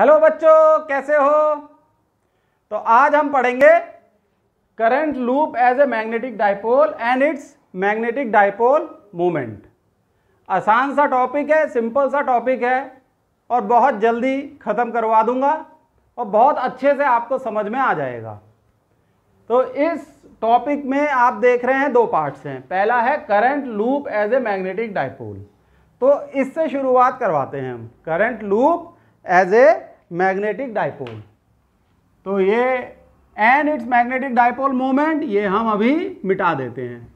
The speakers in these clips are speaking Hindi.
हेलो बच्चों, कैसे हो? तो आज हम पढ़ेंगे current loop as a magnetic dipole and its magnetic dipole movement आसान सा टॉपिक है, सिंपल सा टॉपिक है और बहुत जल्दी ख़त्म करवा दूँगा और बहुत अच्छे से आपको समझ में आ जाएगा। तो इस टॉपिक में आप देख रहे हैं दो पार्ट्स हैं। पहला है current loop as a magnetic dipole. तो इससे शुरुआत करवाते हैं हम। Current loop as a magnetic dipole तो ये and its magnetic dipole moment ये हम अभी मिटा देते हैं।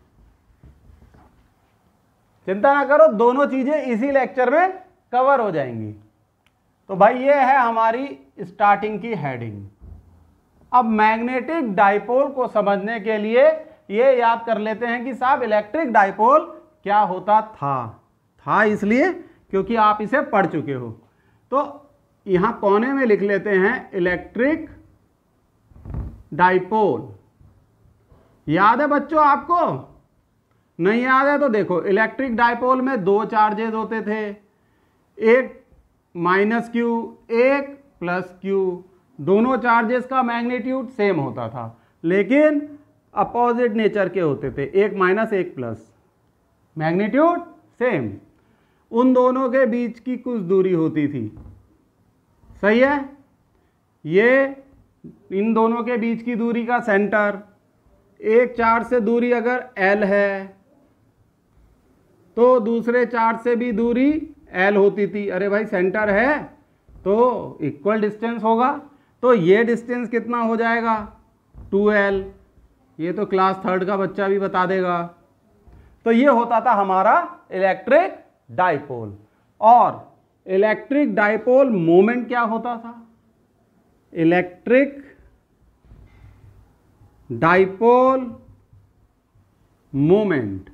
चिंता ना करो, दोनों चीज़ें इसी लेक्चर में कवर हो जाएँगी। तो भाई ये है हमारी स्टार्टिंग की हेडिंग अब मैग्नेटिक डाइपोल को समझने के लिए ये याद कर लेते हैं कि साहब इलेक्ट्रिक डाइपोल क्या होता था? था इसलिए क्योंकि आप इसे पढ़ चुके हो। तो यहाँ कोने में लिख लेते हैं इलेक्ट्रिक डाइपोल। याद है बच्चों आपको? नहीं याद है तो देखो, इलेक्ट्रिक डाइपोल में दो चार्जेस होते थे। एक माइनस क्यू, एक प्लस क्यू। दोनों चार्जेस का मैग्नीट्यूड सेम होता था, लेकिन अपोजिट नेचर के होते थे, एक माइनस, एक प्लस। Magnitude same. उन दोनों के बीच की कुछ दूरी होती थी। सही है? ये इन दोनों के बीच की दूरी का सेंटर एक चार्ज से दूरी अगर L है तो दूसरे चार्ज से भी दूरी L होती थी। अरे भाई सेंटर है तो इक्वल डिस्टेंस होगा। तो ये डिस्टेंस कितना हो जाएगा? 2L ये तो क्लास थर्ड का बच्चा भी बता देगा। तो ये होता था हमारा इलेक्ट्रिक डाइपोल और इलेक्ट्रिक डायपोल मोमेंट क्या होता था? Electric dipole moment.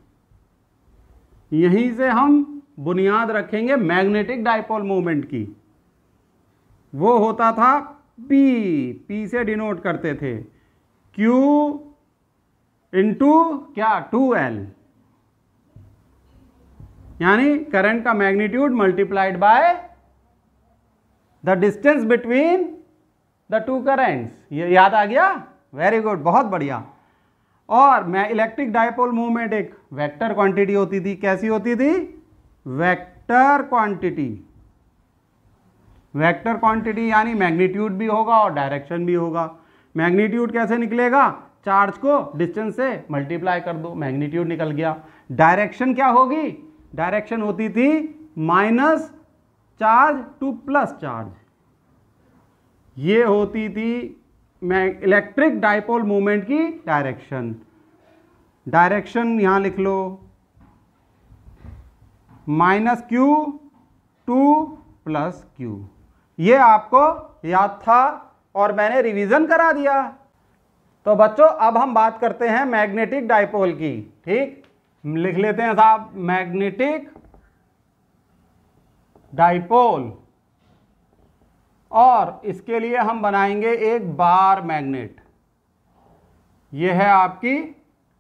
यहीं से हम बुनियाद रखेंगे मैग्नेटिक डायपोल मोमेंट की। वो होता था पी पी से डिनोट करते थे। Q into two? To L यानी करंट का magnitude multiplied by the distance between the two currents. ये याद आ गया? वेरी गुड बहुत बढ़िया। और मैं इलेक्ट्रिक डायपोल मूवमेंट एक वेक्टर क्वांटिटी होती थी। कैसी होती थी? वेक्टर क्वांटिटी वेक्टर क्वांटिटी यानी मैग्नीट्यूड भी होगा और डायरेक्शन भी होगा। मैग्नीट्यूड कैसे निकलेगा? चार्ज को डिस्टेंस से मल्टीप्लाई कर दो। मैग्नीट्यूड निकल गया। डायरेक्शन क्या होगी? डायरेक्शन होती थी minus charge to plus charge. ये होती थी इलेक्ट्रिक डाइपोल मूवमेंट की डायरेक्शन। डायरेक्शन यहाँ लिख लो। Minus Q to plus Q. ये आपको याद था और मैंने रिवीजन करा दिया। तो बच्चों, अब हम बात करते हैं मैग्नेटिक डाइपोल की, ठीक? लिख लेते हैं साहब, मैग्नेटिक डाइपोल। और इसके लिए हम बनाएँगे एक बार मैग्नेट। ये है आपकी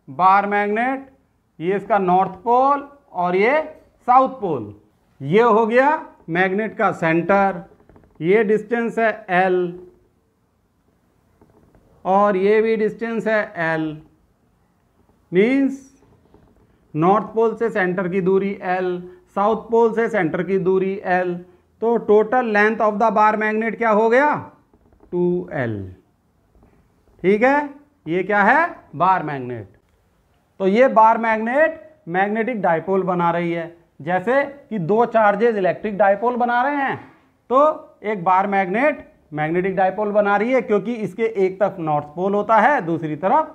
बार मैग्नेट, ये इसका नॉर्थ पोल और ये साउथ पोल। ये हो गया मैग्नेट का सेंटर, ये डिस्टेंस है एल और ये भी डिस्टेंस है एल मीन्स नॉर्थ पोल से सेंटर की दूरी एल साउथ पोल से सेंटर की दूरी एल तो total length of the bar magnet क्या हो गया? टू एल ठीक है? ये क्या है? Bar magnet. तो ये बार मैग्नेट मैग्नेटिक डाइपोल बना रही है। जैसे कि दो चार्जेस इलेक्ट्रिक डाइपोल बना रहे हैं तो एक बार मैग्नेट मैग्नेटिक डाइपोल बना रही है, क्योंकि इसके एक तरफ़ नॉर्थ पोल होता है, दूसरी तरफ़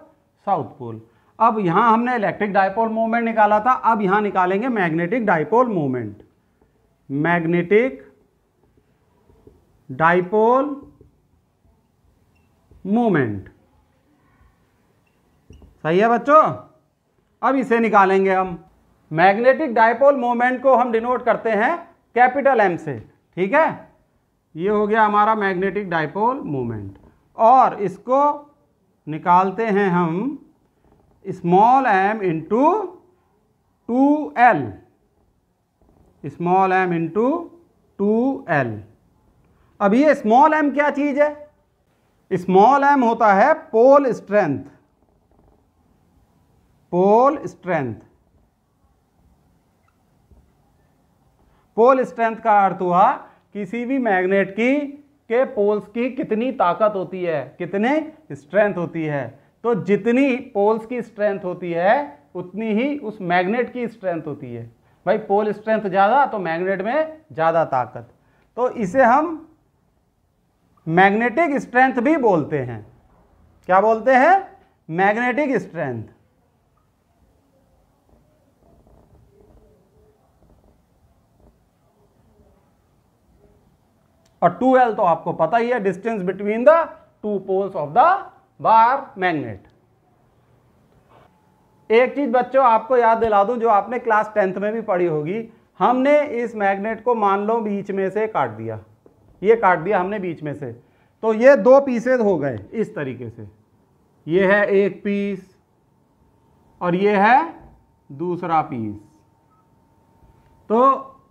साउथ पोल। अब यहाँ हमने इलेक्ट्रिक डाइपोल मूवमेंट निकाला था, अब यहाँ निकालेंगे magnetic dipole movement magnetic dipole movement सही है बच्चों? अब इसे निकालेंगे हम. मैग्नेटिक डायपोल मोमेंट को हम डिनोट करते हैं कैपिटल एम से, ठीक है? ये हो गया हमारा मैग्नेटिक डायपोल मोमेंट और इसको निकालते हैं हम small M into two L small M into two L अब ये स्मॉल एम क्या चीज़ है? स्मॉल एम होता है pole strength pole strength pole strength का अर्थ हुआ किसी भी मैग्नेट की, के पोल्स की कितनी ताकत होती है? कितने स्ट्रेंथ होती है? तो जितनी पोल्स की स्ट्रेंथ होती है, उतनी ही उस मैग्नेट की स्ट्रेंथ होती है। भाई, पोल स्ट्रेंथ ज़्यादा तो मैग्नेट में ज़्यादा ताकत। तो इसे हम मैग्नेटिक स्ट्रेंथ भी बोलते हैं। क्या बोलते हैं? Magnetic strength. और टू एल तो आपको पता ही है, distance between the two poles of the bar magnet. एक चीज़ बच्चों, आपको याद दिला दूँ, जो आपने क्लास टेंथ में भी पढ़ी होगी, हमने इस मैग्नेट को मान लो बीच में से काट दिया। ये काट दिया हमने बीच में से। तो ये दो पीसेज हो गए इस तरीके से। ये है एक पीस और ये है दूसरा पीस तो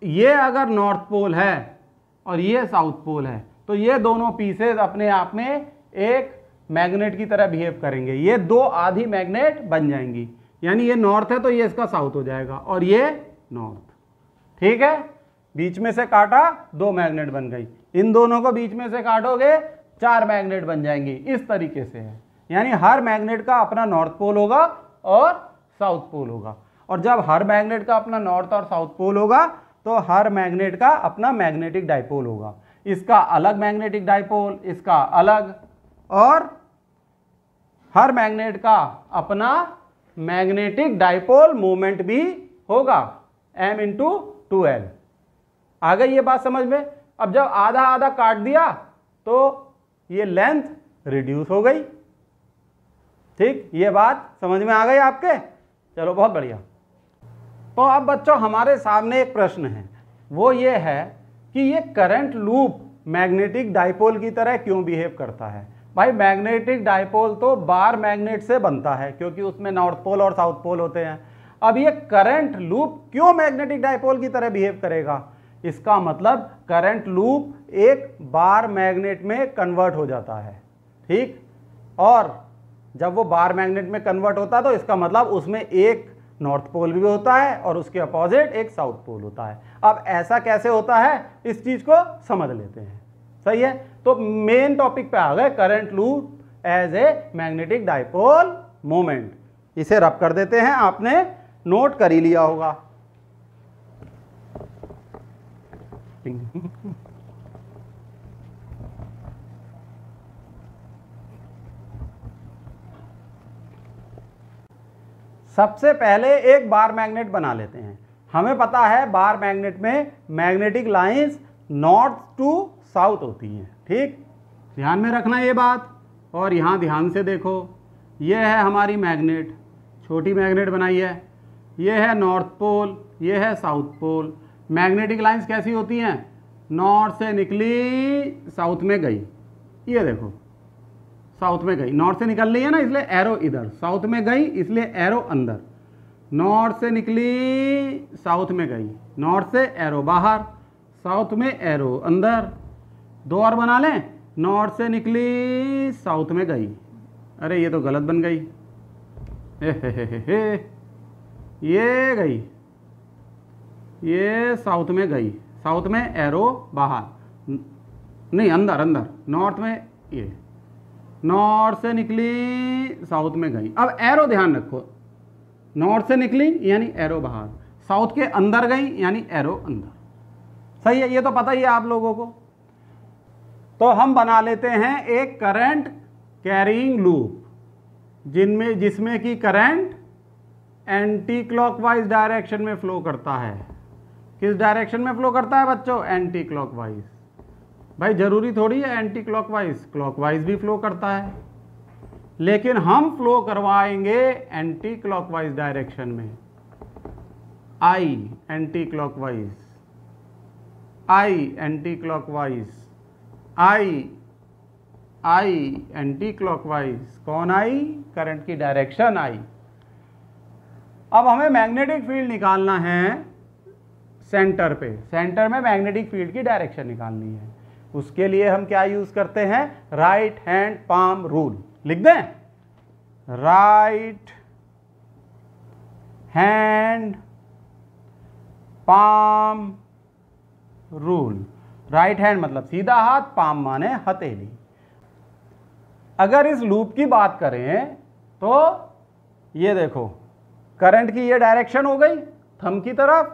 ये अगर नॉर्थ पोल है और ये साउथ पोल है तो ये दोनों पीसेज अपने आप में एक मैग्नेट की तरह बिहेव करेंगे। ये दो आधी मैग्नेट बन जाएँगी। यानी ये नॉर्थ है तो ये इसका साउथ हो जाएगा और ये नॉर्थ। ठीक है? बीच में से काटा, दो मैग्नेट बन गई। इन दोनों को बीच में से काटोगे, चार मैग्नेट बन जाएँगी। इस तरीके से है। यानी हर मैग्नेट का अपना नॉर्थ पोल होगा और साउथ पोल होगा। और जब हर मैग्नेट का अपना नॉर्थ और साउथ पोल होगा तो हर मैग्नेट का अपना मैग्नेटिक डाइपोल होगा। इसका अलग मैग्नेटिक डाइपोल, इसका अलग और हर मैग्नेट का अपना मैग्नेटिक डाइपोल मोमेंट भी होगा एम इंटू टू एल आ गई ये बात समझ में? अब जब आधा आधा काट दिया तो ये लेंथ रिड्यूस हो गई। ठीक, ये बात समझ में आ गई आपके? चलो, बहुत बढ़िया। तो अब बच्चों, हमारे सामने एक प्रश्न है। वो ये है कि ये करंट लूप मैग्नेटिक डाइपोल की तरह क्यों बिहेव करता है? भाई मैग्नेटिक डाइपोल तो बार मैग्नेट से बनता है, क्योंकि उसमें नॉर्थ पोल और साउथ पोल होते हैं। अब ये करंट लूप क्यों मैग्नेटिक डाइपोल की तरह बिहेव करेगा? इसका मतलब करंट लूप एक बार मैग्नेट में कन्वर्ट हो जाता है, ठीक? और जब वो बार मैग्नेट में कन्वर्ट होता है तो इसका मतलब उसमें एक नॉर्थ पोल भी होता है और उसके अपोजिट एक साउथ पोल होता है। अब ऐसा कैसे होता है? इस चीज़ को समझ लेते हैं। सही है? तो मेन टॉपिक पे आ गए current loop as a magnetic dipole moment इसे रब कर देते हैं। आपने नोट कर ही लिया होगा। सबसे पहले एक बार मैग्नेट बना लेते हैं। हमें पता है बार मैग्नेट में magnetic lines north to south होती हैं, ठीक? ध्यान में रखना ये बात, और यहाँ ध्यान से देखो, ये है हमारी मैग्नेट, छोटी मैग्नेट बनाई है, ये है नॉर्थ पोल, ये है साउथ पोल, मैग्नेटिक लाइंस कैसी होती हैं? नॉर्थ से निकली, साउथ में गई, ये देखो, साउथ में गई, नॉर्थ से निकल रही है ना, इसलिए एरो इधर, साउथ में गई, इसलिए एरो अंदर, नॉर्थ से निकली, साउथ में गई, नॉर्थ से एरो बाहर, साउथ में एरो अंदर दो और बना लें। नॉर्थ से निकली, साउथ में गई। अरे, ये तो गलत बन गई। हे ये गई। ये साउथ में गई। साउथ में एरो बाहर। नहीं, अंदर अंदर। नॉर्थ में ये। नॉर्थ से निकली, साउथ में गई। अब एरो ध्यान रखो। नॉर्थ से निकली, यानी एरो बाहर। साउथ के अंदर गई, यानी एरो अंदर। सही है? ये तो पता ही है आप लोगों को। तो हम बना लेते हैं एक करंट कैरिंग लूप, जिनमें, जिसमें कि करंट एंटी क्लॉकवाइज डायरेक्शन में फ्लो करता है। किस डायरेक्शन में फ्लो करता है बच्चों? एंटी क्लॉकवाइज भाई, ज़रूरी थोड़ी है एंटी क्लॉकवाइज क्लॉकवाइज भी फ्लो करता है। लेकिन हम फ्लो करवाएँगे एंटी क्लॉकवाइज डायरेक्शन में। I anti clockwise I anti clockwise I I anti clockwise कौन आई? करंट की डायरेक्शन आई। अब हमें मैग्नेटिक फ़ील्ड निकालना है सेंटर पे। सेंटर में मैग्नेटिक फ़ील्ड की डायरेक्शन निकालनी है। उसके लिए हम क्या यूज़ करते हैं? राइट हैंड पाम रूल लिख दें? Right hand palm rule right hand मतलब सीधा हाथ पाम माने हथेली। अगर इस लूप की बात करें तो ये देखो, करंट की ये डायरेक्शन हो गई थम की तरफ़,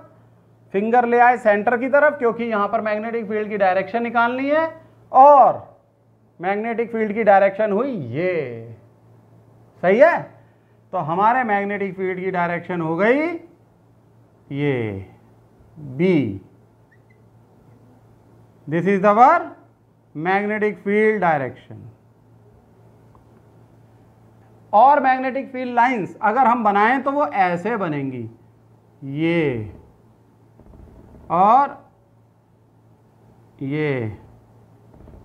फिंगर ले आए सेंटर की तरफ़, क्योंकि यहाँ पर मैग्नेटिक फ़ील्ड की डायरेक्शन निकालनी है, और मैग्नेटिक फ़ील्ड की डायरेक्शन हुई ये। सही है? तो हमारे मैग्नेटिक फ़ील्ड की डायरेक्शन हो गई ये, B. This is our magnetic field direction और मैग्नेटिक फ़ील्ड लाइंस अगर हम बनाएँ तो वो ऐसे बनेंगी। ये और ये।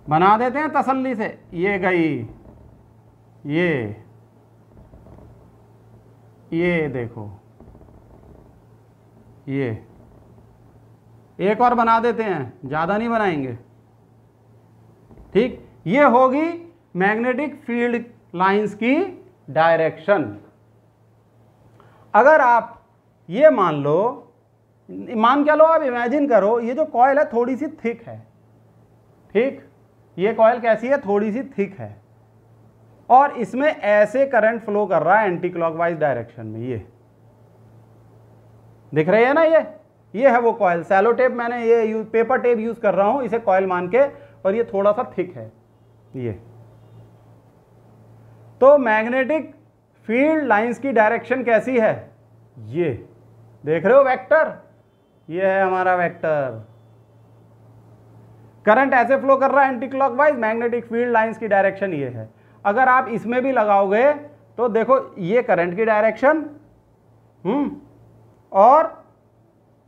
बना देते हैं तसल्ली से। ये गई। ये। ये देखो। ये। एक और बना देते हैं, ज़्यादा नहीं बनाएँगे। ठीक, ये होगी मैग्नेटिक फ़ील्ड लाइंस की डायरेक्शन। अगर आप ये मान लो, मान क्या लो आप, इमेजिन करो, ये जो कॉयल है थोड़ी सी थिक है। ठीक, ये कॉयल कैसी है? थोड़ी सी थिक है। और इसमें ऐसे करंट फ्लो कर रहा है एंटी क्लॉकवाइज डायरेक्शन में, ये। दिख रही है ना ये? ये है वो कॉयल सैलो टेप मैंने ये पेपर टेप यूज़ कर रहा हूँ, इसे कॉयल मान के, और ये थोड़ा सा थिक है. ये. तो मैग्नेटिक फ़ील्ड लाइंस की डायरेक्शन कैसी है? ये. देख रहे हो वेक्टर ये है हमारा वेक्टर करंट ऐसे फ्लो कर रहा है anti clockwise magnetic field lines की डायरेक्शन ये है. अगर आप इसमें भी लगाओगे तो देखो ये करंट की डायरेक्शन हम्म और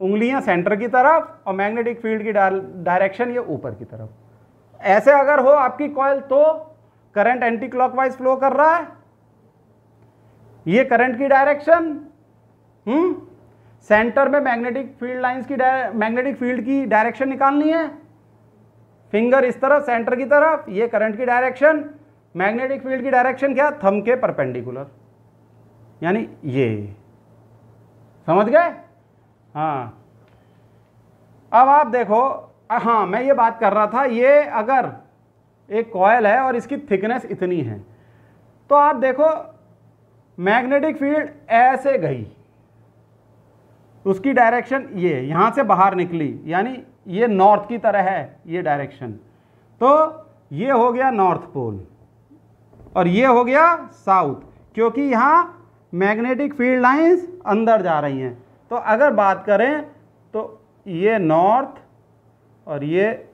उंगलियाँ सेंटर की तरफ़ और मैग्नेटिक फ़ील्ड की डायरेक्शन ये ऊपर की तरफ़। ऐसे अगर हो आपकी कॉइल तो करंट एंटी क्लॉकवाइज फ्लो कर रहा है। ये करंट की डायरेक्शन हम्म सेंटर में मैग्नेटिक फ़ील्ड लाइंस की मैग्नेटिक फ़ील्ड की डायरेक्शन निकालनी है। फिंगर इस तरफ़ सेंटर की तरफ़, ये करंट की डायरेक्शन मैग्नेटिक फ़ील्ड की डायरेक्शन क्या? थम के परपेंडिकुलर यानी ये। समझ गए? हाँ। अब आप देखो हाँ मैं ये बात कर रहा था, ये अगर एक कॉयल है और इसकी थिकनेस इतनी है तो आप देखो मैग्नेटिक फ़ील्ड ऐसे गई, उसकी डायरेक्शन ये, यहाँ से बाहर निकली, यानी ये नॉर्थ की तरह है ये डायरेक्शन तो ये हो गया नॉर्थ पोल और ये हो गया साउथ क्योंकि यहाँ मैग्नेटिक फ़ील्ड लाइंस अंदर जा रही हैं। तो अगर बात करें तो ये नॉर्थ और ये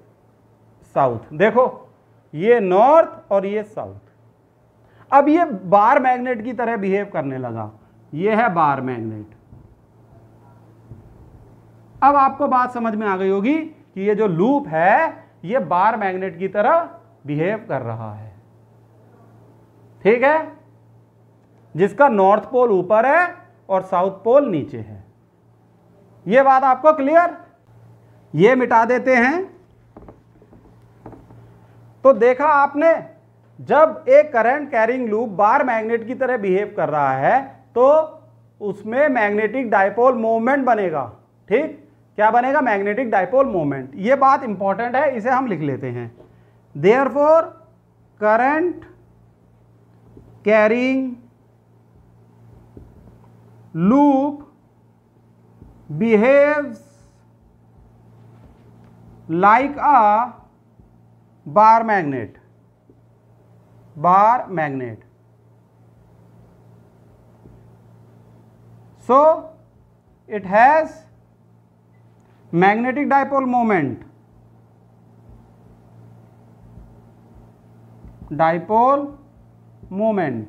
साउथ। देखो, ये नॉर्थ और ये साउथ। अब ये बार मैग्नेट की तरह बिहेव करने लगा। ये है बार मैग्नेट। अब आपको बात समझ में आ गई होगी कि ये जो लूप है, ये बार मैग्नेट की तरह बिहेव कर रहा है। ठीक है? जिसका नॉर्थ पोल ऊपर है और साउथ पोल नीचे है। ये बात आपको क्लियर? ये मिटा देते हैं। तो देखा आपने, जब एक current carrying loop bar magnet की तरह बिहेव कर रहा है तो उसमें मैग्नेटिक डायपोल मूवमेंट बनेगा। ठीक? क्या बनेगा? मैग्नेटिक डायपोल मूवमेंट ये बात इंपॉर्टेंट है, इसे हम लिख लेते हैं। Therefore current carrying loop behaves like a bar magnet. Bar magnet. So it has magnetic dipole moment. Dipole moment.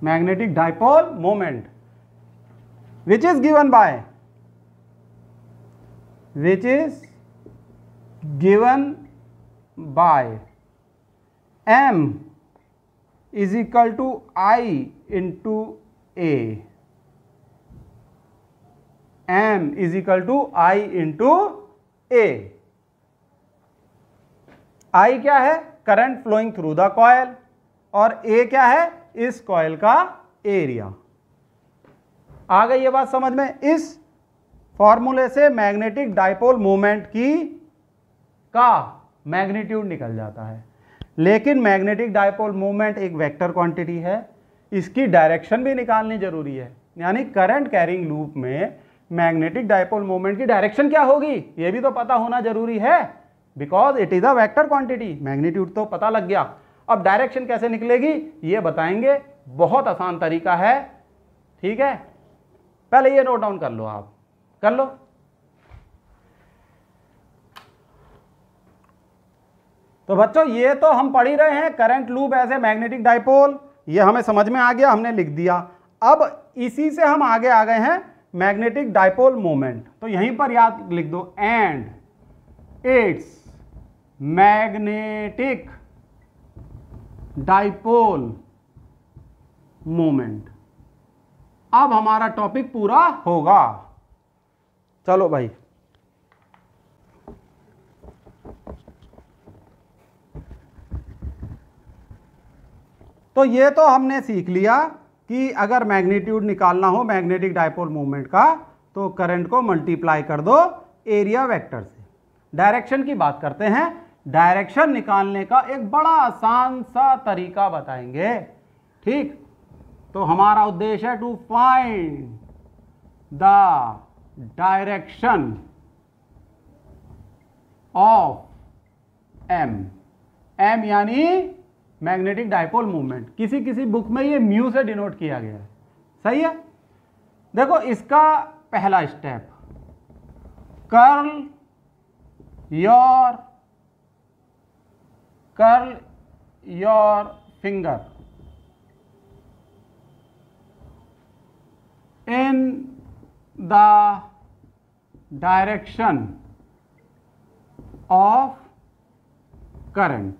Magnetic dipole moment which is given by which is given by M is equal to I into A M is equal to I into A I क्या है? Current flowing through the coil और ए क्या है? इस कॉयल का एरिया आ गई ये बात समझ में? इस फॉर्मूले से मैग्नेटिक डाइपोल मोमेंट की का मैग्नीट्यूड निकल जाता है। लेकिन मैग्नेटिक डाइपोल मोमेंट एक वेक्टर क्वांटिटी है, इसकी डायरेक्शन भी निकालनी ज़रूरी है। यानी करंट कैरिंग लूप में मैग्नेटिक डाइपोल मोमेंट की डायरेक्शन क्या होगी? ये भी तो पता होना ज़रूरी है। Because it is a vector quantity. Magnitude तो पता लग गया। अब डायरेक्शन कैसे निकलेगी? ये बताएँगे। बहुत आसान तरीका है। ठीक है? पहले ये नोट डाउन कर लो आप। कर लो। तो बच्चों, ये तो हम पढ़ ही रहे हैं करंट लूप ऐसे मैग्नेटिक डाइपोल ये हमें समझ में आ गया, हमने लिख दिया। अब इसी से हम आगे आ गए हैं मैग्नेटिक डाइपोल मोमेंट तो यहीं पर याद लिख दो। And it's magnetic dipole moment अब हमारा टॉपिक पूरा होगा। चलो भाई। तो ये तो हमने सीख लिया कि अगर मैग्नीट्यूड निकालना हो मैग्नेटिक डायपोल मूवमेंट का तो करंट को मल्टीप्लाई कर दो एरिया वेक्टर से। डायरेक्शन की बात करते हैं। डायरेक्शन निकालने का एक बड़ा आसान सा तरीका बताएँगे। ठीक? तो हमारा उद्देश्य है to find the direction of M M यानी मैग्नेटिक डायपोल मूवमेंट किसी किसी बुक में ये म्यू से डिनोट किया गया है। सही है? देखो, इसका पहला step curl your curl your finger in the direction of current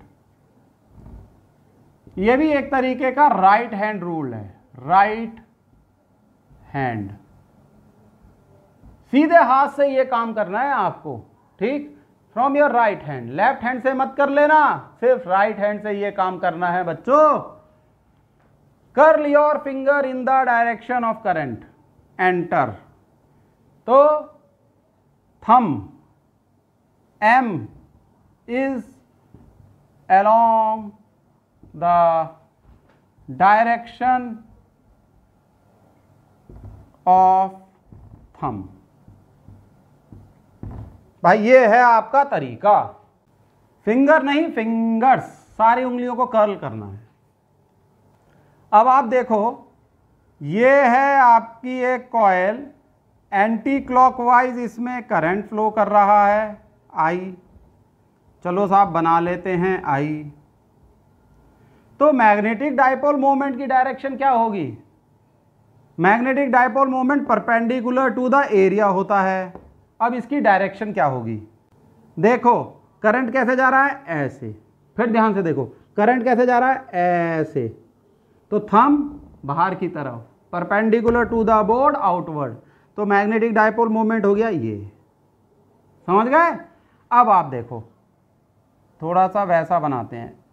ये भी एक तरीके का राइट हैंड रूल है। राइट हैंड सीधे हाथ से ये काम करना है आपको, ठीक? From your right hand left hand से मत कर लेना। सिर्फ़ राइट हैंड से ये काम करना है बच्चों। Curl your finger in the direction of current enter तो thumb M is along the direction of thumb. भाई, ये है आपका तरीका। फिंगर नहीं फिंगर्स सारी उंगलियों को कर्ल करना है। अब आप देखो ये है आपकी एक कॉयल एंटी क्लॉकवाइज इसमें करंट फ्लो कर रहा है आई चलो साहब बना लेते हैं आई तो मैग्नेटिक डायपोल मोमेंट की डायरेक्शन क्या होगी? Magnetic dipole moment perpendicular to the area होता है। अब इसकी डायरेक्शन क्या होगी? देखो करंट कैसे जा रहा है? ऐसे। फिर ध्यान से देखो करंट कैसे जा रहा है? ऐसे। तो थम बाहर की तरफ़। Perpendicular to the board outward तो मैग्नेटिक डायपोल मोमेंट हो गया ये। समझ गए? अब आप देखो। थोड़ा सा वैसा बनाते हैं।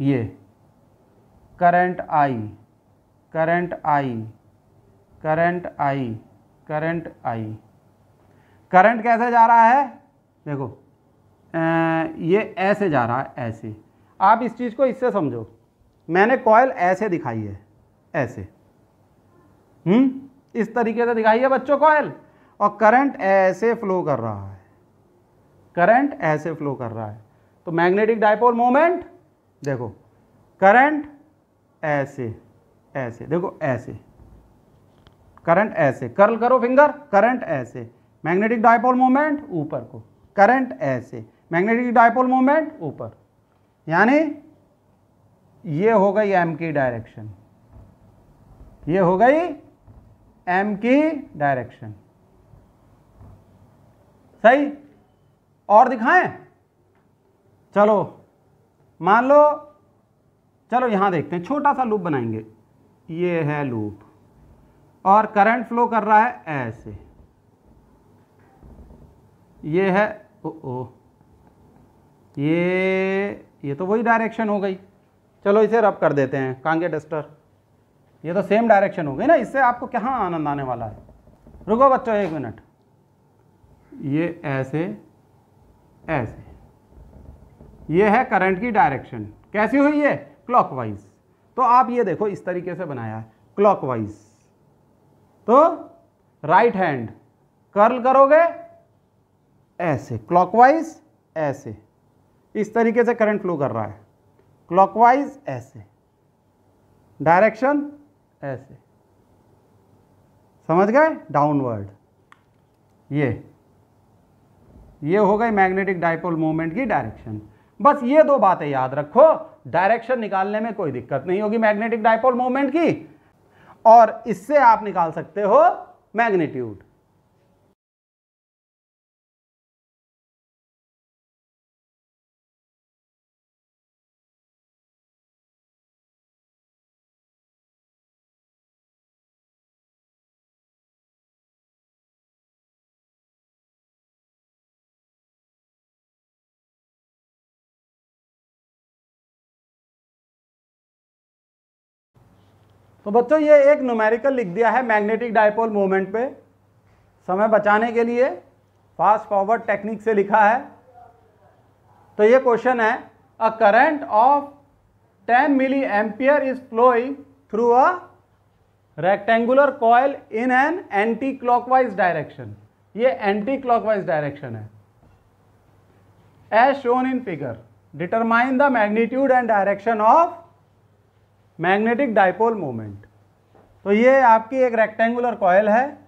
ये। Current I current I current I current I current कैसे जा रहा है? देखो। आ, ये ऐसे जा रहा है ऐसे। आप इस चीज़ को इससे समझो। मैंने कॉयल ऐसे दिखाई है ऐसे। हम्म? इस तरीके से दिखाई है बच्चों कॉयल और करंट ऐसे फ्लो कर रहा है। करंट ऐसे फ्लो कर रहा है। तो मैग्नेटिक डायपोल मोमेंट देखो करंट ऐसे ऐसे, देखो, ऐसे। करंट ऐसे कर्ल करो फिंगर करंट ऐसे। मैग्नेटिक डायपोल मोमेंट ऊपर को। करंट ऐसे मैग्नेटिक डायपोल मोमेंट ऊपर। यानी ये हो गई एम की डायरेक्शन ये हो गई एम की डायरेक्शन सही? और दिखाएँ? चलो, मान लो, चलो यहाँ देखते हैं, छोटा सा लूप बनाएँगे। ये है लूप और करंट फ्लो कर रहा है ऐसे। ये है ओ ओ ये ये तो वही डायरेक्शन हो गई। चलो इसे रब कर देते हैं, कांगे डस्टर। ये तो सेम डायरेक्शन हो गई ना, इससे आपको कहाँ आनंद आने वाला है? रुको बच्चों, एक मिनट ये ऐसे ऐसे। ये है करंट की डायरेक्शन कैसी हुई ये? क्लॉकवाइज तो आप ये देखो, इस तरीके से बनाया है। क्लॉकवाइज तो राइट हैंड कर्ल करोगे, ऐसे। क्लॉकवाइज ऐसे। इस तरीके से करंट फ्लो कर रहा है। क्लॉकवाइज ऐसे। डायरेक्शन ऐसे। समझ गए? डाउनवर्ड ये। ये हो गई मैग्नेटिक डायपोल मूवमेंट की डायरेक्शन बस ये दो बातें याद रखो। डायरेक्शन निकालने में कोई दिक्कत नहीं होगी मैग्नेटिक डायपोल मूवमेंट की। और इससे आप निकाल सकते हो मैग्नीट्यूड तो बच्चों, ये एक न्यूमेरिकल लिख दिया है मैग्नेटिक डायपोल मूवमेंट पे। समय बचाने के लिए फास्ट फॉरवर्ड टेक्निक से लिखा है। तो ये क्वेश्चन है a current of 10 milli ampere is flowing through a rectangular coil in an anti clockwise direction ये एंटी क्लॉकवाइज डायरेक्शन है। As shown in figure determine the magnitude and direction of magnetic dipole moment तो ये आपकी एक रेक्टेंगुलर कॉयल है।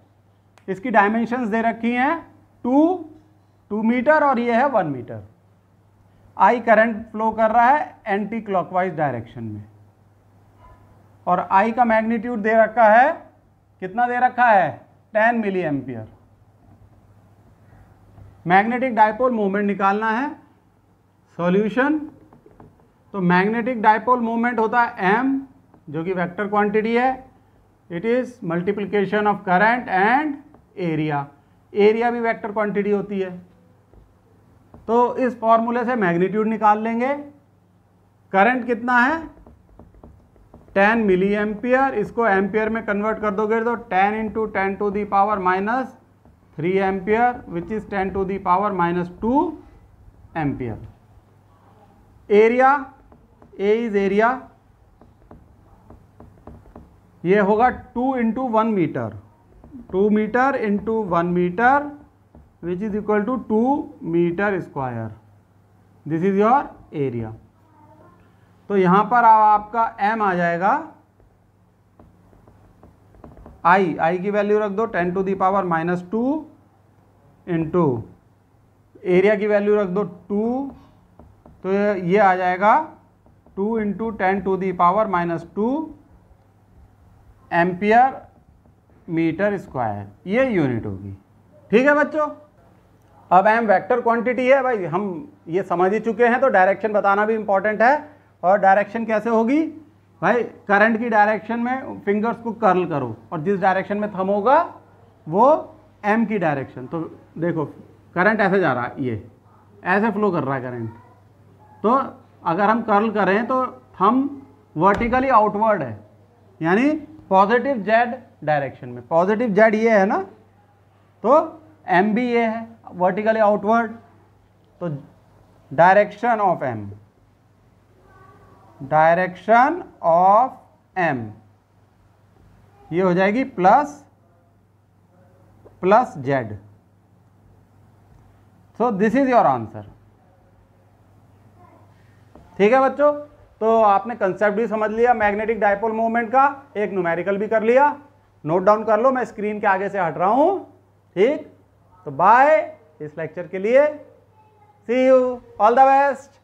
इसकी डायमेंशंस दे रखी हैं टू टू मीटर और ये है one metre I current flow कर रहा है एंटी क्लॉकवाइज डायरेक्शन में। और आई का मैग्नीट्यूड दे रखा है, कितना दे रखा है? Ten milli ampere magnetic dipole moment निकालना है। सॉल्यूशन तो मैग्नेटिक डायपोल मूवमेंट होता है एम जो कि वेक्टर क्वांटिटी है। It is multiplication of current and area area भी वेक्टर क्वांटिटी होती है। तो इस फॉर्मूले से मैग्नीट्यूड निकाल लेंगे। करंट कितना है? 10 मिली एम्पियर इसको एम्पियर में कन्वर्ट कर दोगे तो 10 into ten to the power minus three ampere which is 10 to the power minus two ampere. Area A is area ये होगा two into one metre two metre into one metre which is equal to two metre square this is your area तो यहाँ पर आपका एम आ जाएगा. आई आई की वैल्यू रख दो ten to the power minus two into area की वैल्यू रख दो टू तो ये आ जाएगा two into ten to the power minus two ampere metre square, ये यूनिट होगी। ठीक है बच्चों? अब एम वेक्टर क्वांटिटी है, भाई, हम ये समझ ही चुके हैं तो डायरेक्शन बताना भी इंपॉर्टेंट है। और डायरेक्शन कैसे होगी? भाई, करंट की डायरेक्शन में फिंगर्स को कर्ल करो, और जिस डायरेक्शन में थम होगा, वो एम की डायरेक्शन। तो देखो करंट ऐसे जा रहा है, ये, ऐसे फ्लो कर रहा है करंट तो अगर हम कर्ल करें तो थम वर्टिकली आउटवर्ड है। यानी पॉजिटिव जेड डायरेक्शन में। पॉजिटिव जेड ये है ना? तो एम भी ये है वर्टिकली आउटवर्ड तो direction of M direction of M ये हो जाएगी plus plus Z so this is your answer ठीक है बच्चों? तो आपने कंसेप्ट भी समझ लिया मैग्नेटिक डायपोल मूवमेंट का, एक न्यूमेरिकल भी कर लिया। नोट डाउन कर लो, मैं स्क्रीन के आगे से हट रहा हूँ। ठीक? तो बाय इस लेक्चर के लिए। See you all the best